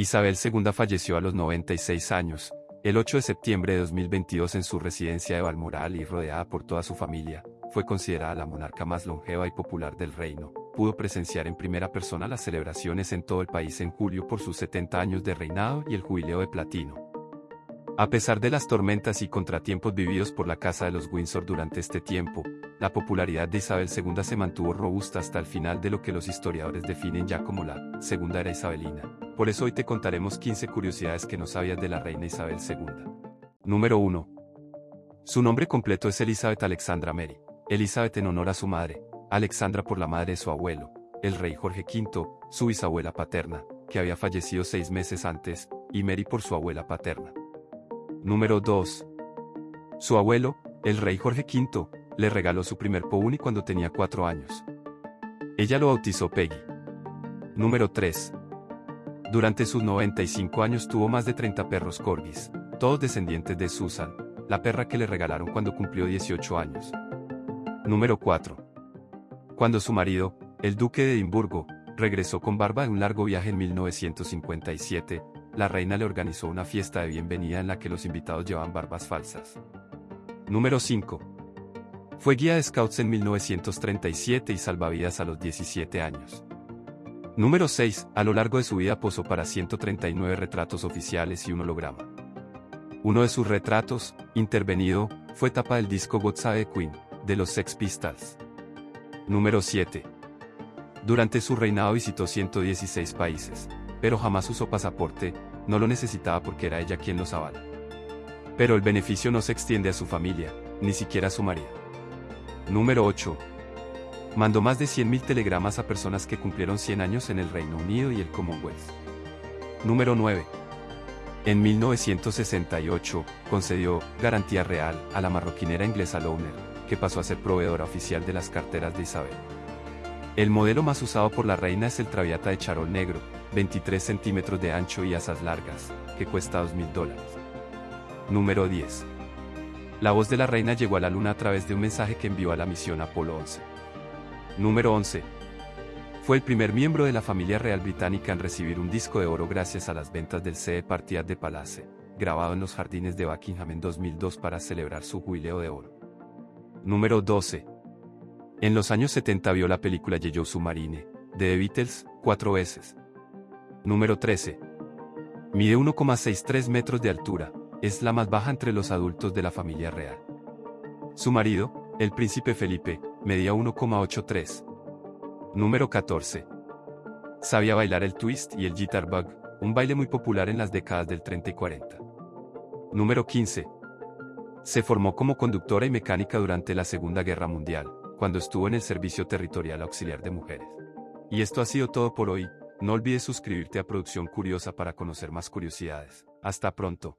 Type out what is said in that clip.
Isabel II falleció a los 96 años, el 8 de septiembre de 2022 en su residencia de Balmoral y rodeada por toda su familia, fue considerada la monarca más longeva y popular del reino. Pudo presenciar en primera persona las celebraciones en todo el país en julio por sus 70 años de reinado y el jubileo de platino. A pesar de las tormentas y contratiempos vividos por la Casa de los Windsor durante este tiempo, la popularidad de Isabel II se mantuvo robusta hasta el final de lo que los historiadores definen ya como la Segunda Era Isabelina. Por eso hoy te contaremos 15 curiosidades que no sabías de la reina Isabel II. Número 1. Su nombre completo es Elizabeth Alexandra Mary. Elizabeth en honor a su madre, Alexandra por la madre de su abuelo, el rey Jorge V, su bisabuela paterna, que había fallecido seis meses antes, y Mary por su abuela paterna. Número 2. Su abuelo, el rey Jorge V, le regaló su primer pony cuando tenía 4 años. Ella lo bautizó Peggy. Número 3. Durante sus 95 años tuvo más de 30 perros corgis, todos descendientes de Susan, la perra que le regalaron cuando cumplió 18 años. Número 4. Cuando su marido, el duque de Edimburgo, regresó con barba de un largo viaje en 1957, la reina le organizó una fiesta de bienvenida en la que los invitados llevaban barbas falsas. Número 5. Fue guía de scouts en 1937 y salvavidas a los 17 años. Número 6. A lo largo de su vida posó para 139 retratos oficiales y un holograma. Uno de sus retratos, intervenido, fue tapa del disco God Save Queen, de los Sex Pistols. Número 7. Durante su reinado visitó 116 países, pero jamás usó pasaporte, no lo necesitaba porque era ella quien los avala. Pero el beneficio no se extiende a su familia, ni siquiera a su marido. Número 8. Mandó más de 100.000 telegramas a personas que cumplieron 100 años en el Reino Unido y el Commonwealth. Número 9. En 1968, concedió garantía real a la marroquinera inglesa Lowner, que pasó a ser proveedora oficial de las carteras de Isabel. El modelo más usado por la reina es el Traviata de charol negro, 23 centímetros de ancho y asas largas, que cuesta 2.000 dólares. Número 10. La voz de la reina llegó a la luna a través de un mensaje que envió a la misión Apolo 11. Número 11. Fue el primer miembro de la familia real británica en recibir un disco de oro gracias a las ventas del CD Partidas de Palace, grabado en los jardines de Buckingham en 2002 para celebrar su jubileo de oro. Número 12. En los años 70 vio la película Yellow Submarine, de The Beatles, cuatro veces. Número 13. Mide 1,63 metros de altura, es la más baja entre los adultos de la familia real. Su marido, el príncipe Felipe, medía 1,83. Número 14. Sabía bailar el twist y el jitterbug, un baile muy popular en las décadas del 30 y 40. Número 15. Se formó como conductora y mecánica durante la Segunda Guerra Mundial, cuando estuvo en el Servicio Territorial Auxiliar de Mujeres. Y esto ha sido todo por hoy, no olvides suscribirte a Producción Curiosa para conocer más curiosidades. Hasta pronto.